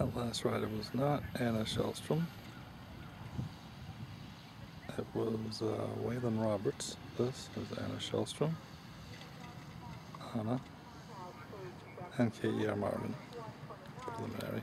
That last rider was not Anna Kjellstrom. It was uh, Waylon Roberts. This is Anna Kjellstrom. Anna. And K.E.R. Marvin. Preliminary.